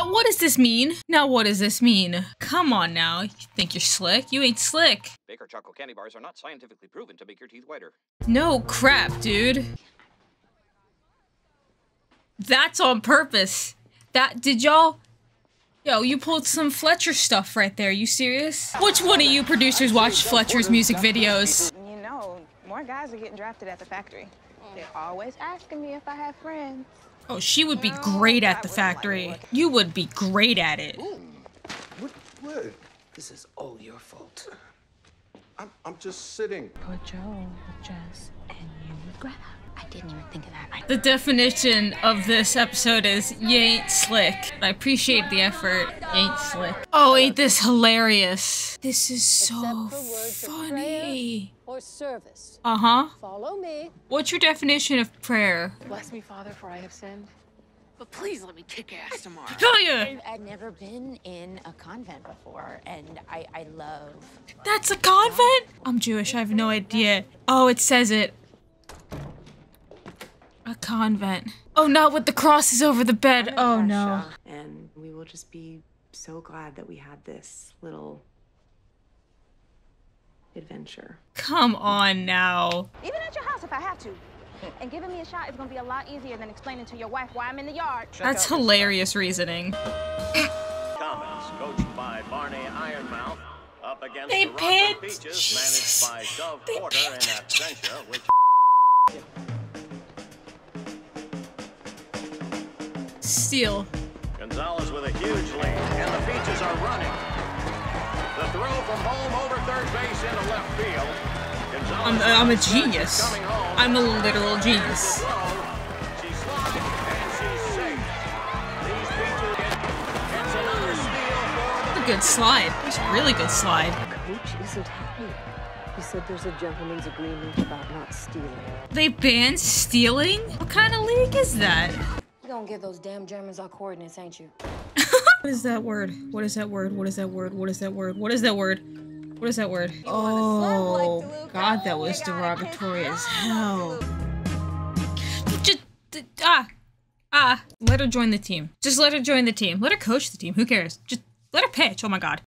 Now, what does this mean? Now, what does this mean? Come on now. You think you're slick? You ain't slick. Baker Choco candy bars are not scientifically proven to make your teeth whiter. No crap, dude. That's on purpose. That did y'all Yo, you pulled some Fletcher stuff right there. You serious? Which one of you producers watch Fletcher's music videos? You know, more guys are getting drafted at the factory. They're always asking me if I have friends. Oh, she would be great at the factory. You would be great at it. What? What? This is all your fault. I'm, I'm just sitting. Poor Jo with Jess and you with Greta. I didn't even think of that. I The definition of this episode is you ain't slick. I appreciate the effort. You ain't slick. Oh, ain't this hilarious? This is so funny. Or service. Uh huh. Follow me. What's your definition of prayer? Bless me, Father, for I have sinned. But please let me kick ass tomorrow. Tell ya! I've never been in a convent before, and I, I love. That's a convent? I'm Jewish. I have no idea. Oh, it says it. A convent. Oh, not with the crosses over the bed. Oh no. And we will just be so glad that we had this little adventure. Come on now. Even at your house if I have to. And giving me a shot is gonna be a lot easier than explaining to your wife why I'm in the yard. That's hilarious reasoning. Comets coached by Barney Ironmouth up against They the Rockford Peaches managed by Dove Porter in absentia, which Steal. Gonzalez with a huge lead, and the Peaches are running. The throw from home I'm, uh, I'm a genius. I'm a literal genius. She's sliding, and she's safe. These Peaches get, gets another steal for A good slide. It's a really good slide. Coach isn't happy. He said there's a gentleman's agreement about not stealing. They banned stealing? What kind of league is that? You gonna give those damn Germans our coordinates, ain't you? What is that word? What is that word? What is that word? What is that word? What is that word? What is that word? Oh, God, that was derogatory as hell. Just, ah, ah. Let her join the team. Just let her join the team. Let her coach the team. Who cares? Just let her pitch. Oh my God.